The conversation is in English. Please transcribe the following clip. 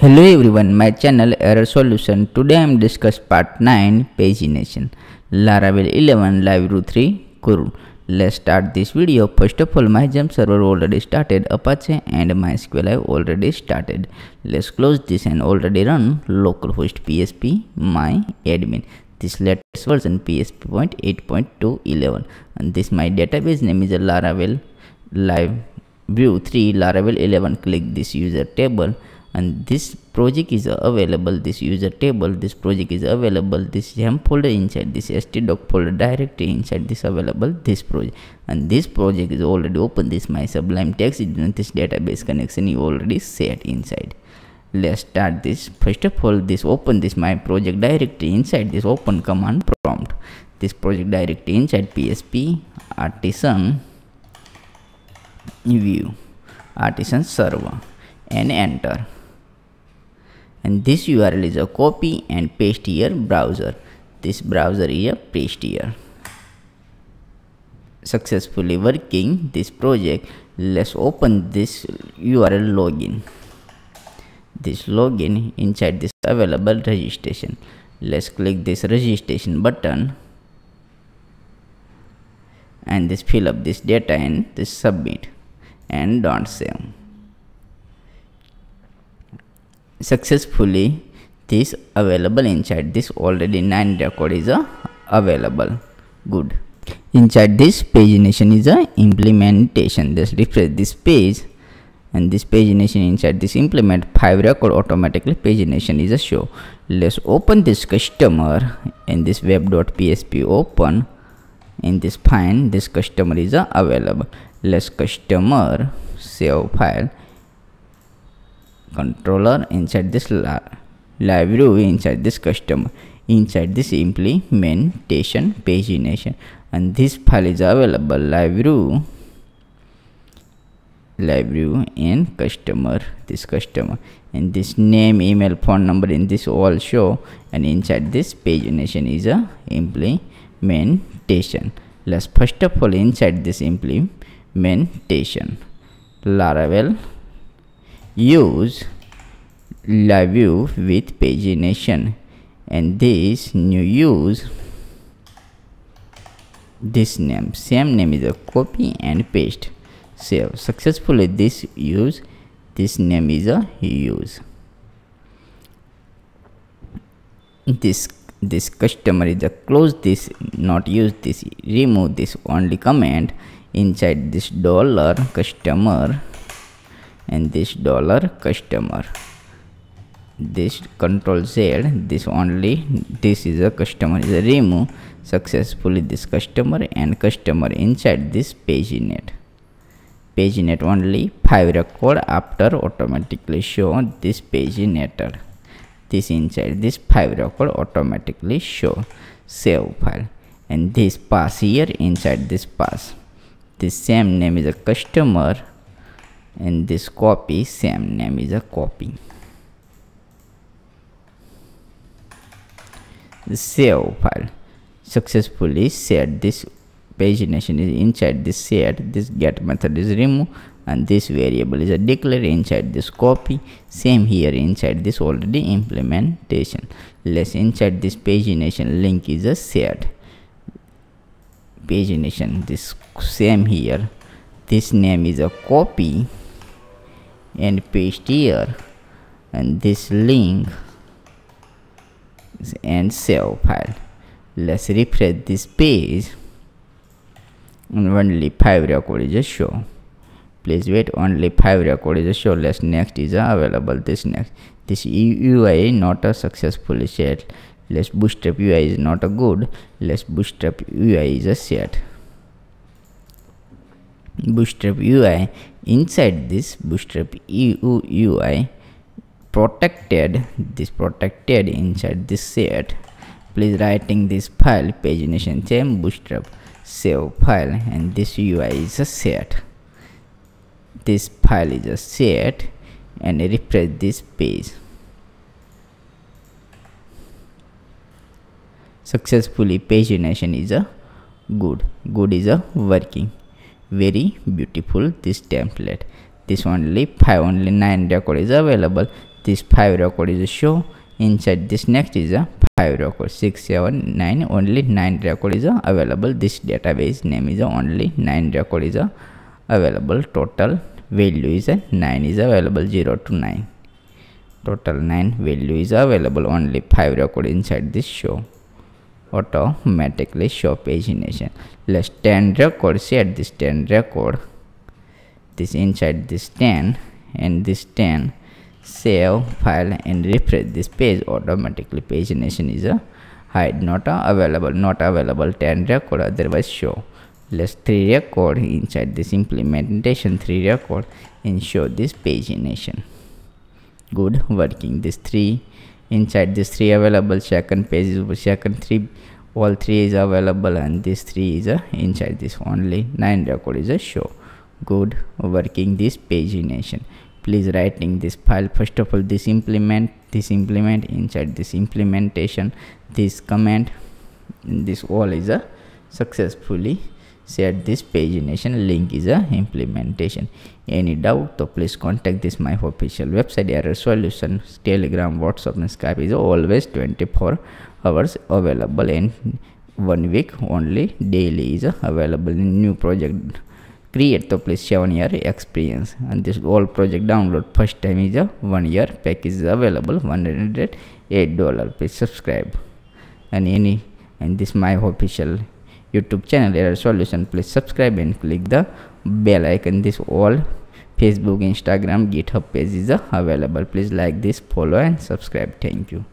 Hello everyone, my channel Error Solution. Today I am discuss part 9 pagination. Laravel 11 Livewire 3 CRUD. Let's start this video. First of all, my XAMPP server already started, Apache and MySQL have already started. Let's close this and already run localhost PSP my admin. This latest version PHP point 8.211 and this my database name is Laravel Live View 3 Laravel 11. Click this user table and this project is available this user table this project is available this gem folder inside this htdoc folder directory inside this available this project. And this project is already open this my sublime text this database connection you already set inside. Let's start this. First of all this open this my project directory inside this open command prompt. This project directory inside php artisan view artisan server and enter and this URL is a copy and paste here browser. This browser is a paste here successfully working this project let's open this URL login. This login inside this available registration. Let's click this registration button. And this fill up this data and this submit. And don't save successfully this available inside this already 9 record is uh, available. Good. Inside this pagination is a implementation. Let's refresh this page. And this pagination inside this implement 5 record automatically pagination is a show. Let's open this customer. In this web.php open. In this find this customer is uh, available. Let's customer save file controller inside this library inside this customer inside this implementation pagination. And this file is available library library and customer this customer. And this name email phone number in this all show. And inside this pagination is a implementation. Let's first of all inside this implementation laravel use Livewire with pagination. And this new use this name same name is a copy and paste. Save successfully this use this name is a use. This this customer is a close this not use this remove this only command. Inside this dollar customer and this dollar customer. This control z this only this is a customer is a remove successfully this customer and customer inside this paginate paginate only 5 record after automatically show this pagineter this inside this 5 record automatically show save file. And this pass here inside this pass. This same name is a customer and this copy same name is a copy. The save file. Successfully set this pagination is inside this set this get method is remove and this variable is a declare inside this copy. Same here inside this already implementation. Less inside this pagination link is a set pagination. This same here. This name is a copy and paste here. And this link and save file. Let's refresh this page. And only 5 record is show. Please wait only 5 record is show. Let's next is available. This next. This ui not a successfully set. Let's bootstrap ui is not a good. Let's bootstrap ui is a set. Bootstrap ui inside this bootstrap ui protected this protected inside this set. Please writing this file pagination same bootstrap save file and this ui is a set. This file is a set and refresh this page. Successfully pagination is a good. Good is a working very beautiful this template. This only 5 only 9 record is available. This 5 record is a show. Inside this next is a 5 record. 679 only 9 record is available. This database name is a only 9 record is a available. Total value is a 9 is available 0 to 9 total 9 value is available. Only 5 record inside this show automatically show pagination. Let's 10 record set this 10 record. This inside this 10 and this 10 save file and refresh this page. Automatically pagination is a hide not a available not available 10 record otherwise show. Let's 3 record inside this implementation 3 record and show this pagination. Good working this 3 inside this 3 available second page is second 3 all 3 is available and this 3 is a inside this only. 9 record is a show. Good working this pagination. Please writing this file. First of all this implement this implement inside this implementation this command this all is a successfully set this pagination link is a implementation. Any doubt so please contact this my official website. Error solution telegram whatsapp and skype is always 24 hours available and one week only. Daily is available in new project. Create the please seven year experience. And this all project download first time is a one year. Package is available 108 dollar please subscribe. And any and this my official youtube channel error solution. Please subscribe and click the bell icon. This all facebook instagram github page is available. Please like this follow and subscribe. Thank you